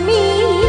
me.